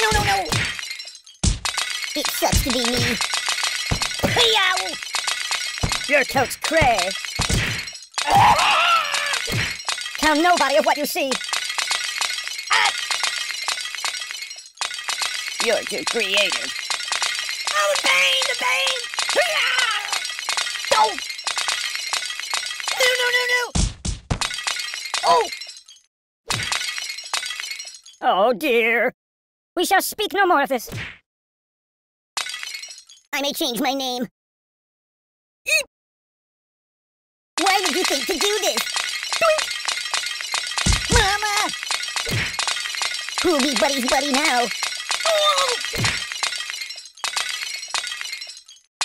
No, no, no! It sucks to be me. Yow! You're totes cray. Tell nobody of what you see. You're too creative. Oh, the pain, the pain! Go! No, no, no, no! Oh! Oh dear. We shall speak no more of this. I may change my name. Why would you think to do this? Mama! Who'll be Buddy's buddy now?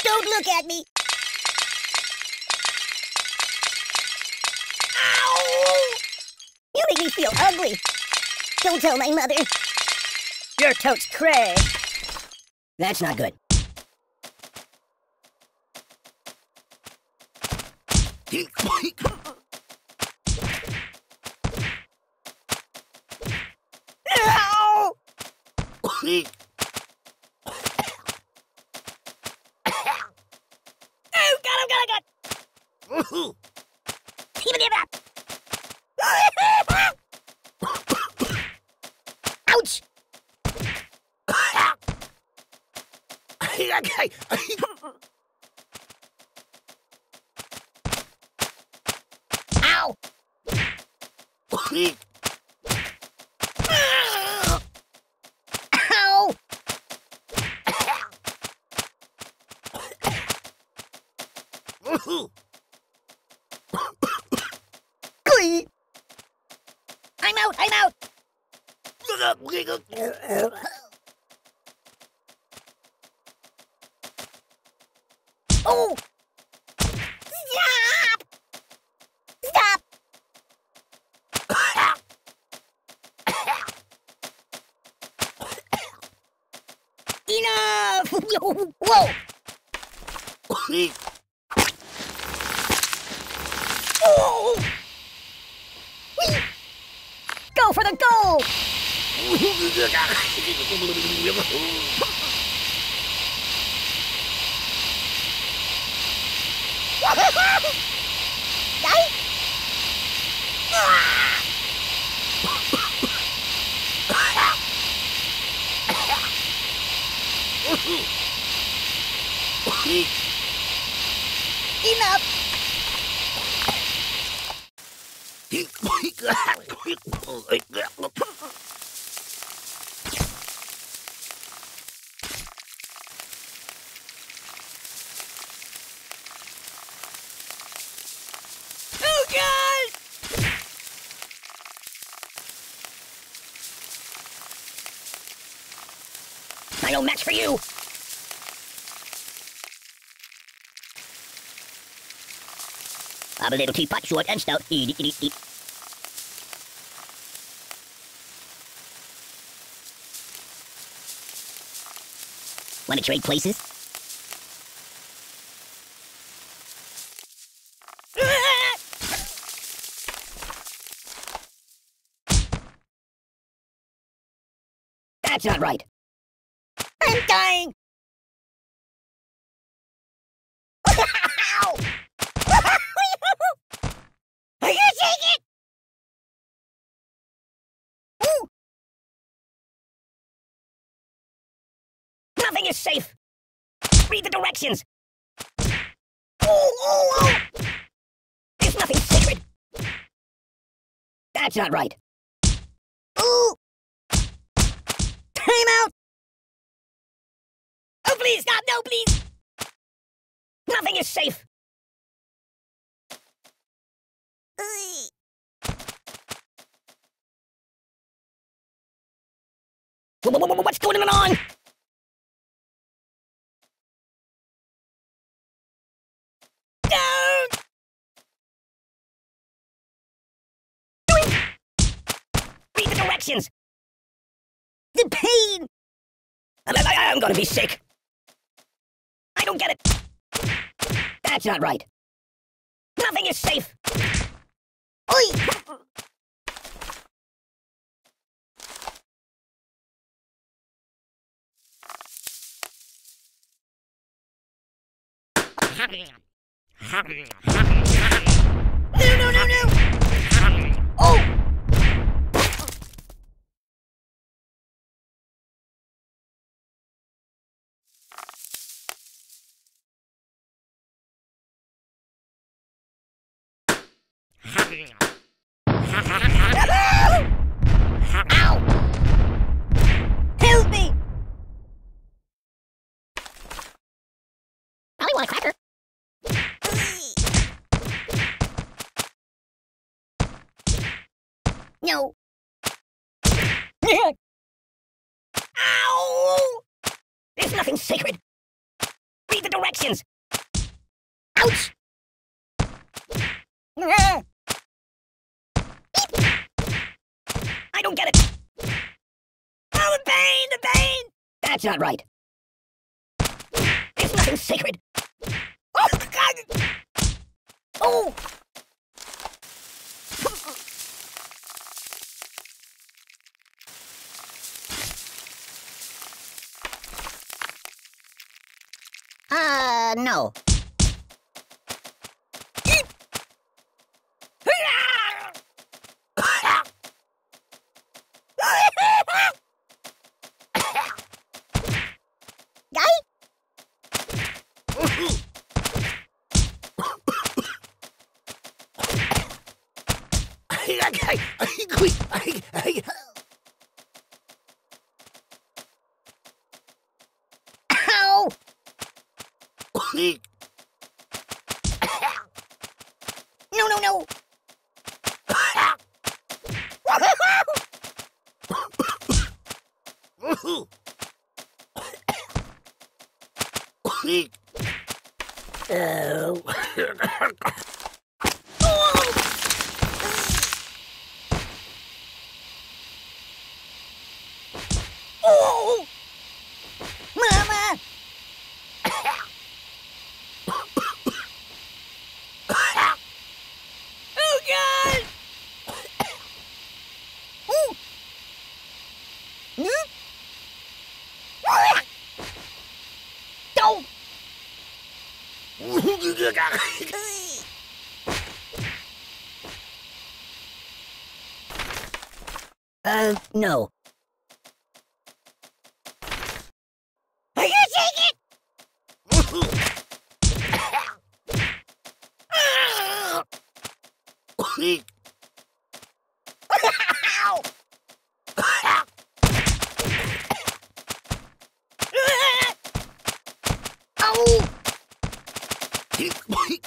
Don't look at me! Ow! You make me feel ugly. Don't tell my mother. You're totes cray. That's not good. Ow! Oh, God, oh, God, oh, God! Ouch! Ow! Ow! I'm out, I'm out! Oh! Go for the goal! Ah! Enough! Oh, God! I no match for you! I'm a little teapot, short and stout. Eat, eat, eat, eat. Want to trade places? That's not right. I'm dying. Ow! Are you taking it? Ooh. Nothing is safe. Read the directions. Oh, oh, oh! There's nothing sacred. That's not right. Ooh! Time out! Oh, please, stop! No, please! Nothing is safe. Wha- wha- wha- What's going on? The pain. I, am gonna be sick. I don't get it. That's not right. Nothing is safe. Oi! No, no, no, no! Oh! Help me! Want a cracker. No. There's nothing sacred. Read the directions. Ouch! Don't get it. Oh, the pain, the pain! That's not right. There's nothing sacred. Oh, God! Oh! Uh, no. Ow! No, no, no! Oh! Mama! Oh, God! Ooh. Hmm? Don't! Uh, no. Are you take it? Ow! Ow! Glee! Stop! No! Make it stop, make it stop! Oh,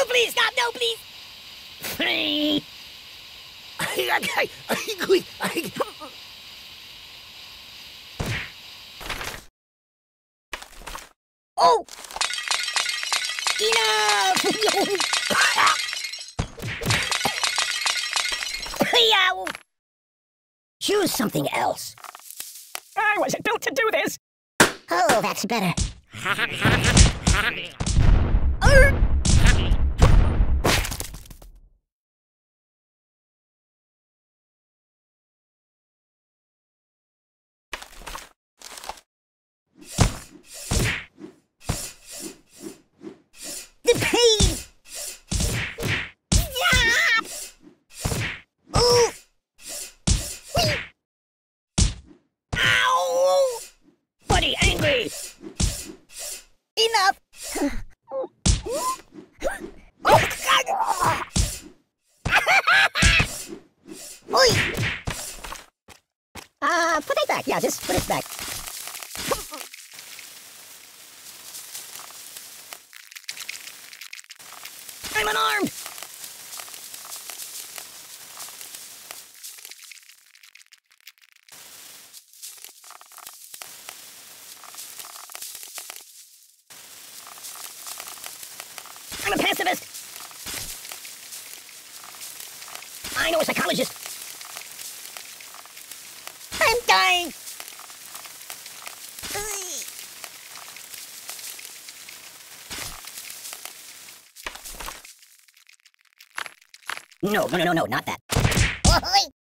Oh, please stop, no, please! Oh! Enough! Choose something else. I wasn't built to do this. Oh, that's better. Arr! The pain! Ah! Ooh! Whee! Ow! Buddy angry. Enough! oh, God! Oi! Uh, put it back. Yeah, just put it back. I'm unarmed. I'm a pacifist. I know a psychologist. I'm dying. No, no, no, no, no, not that.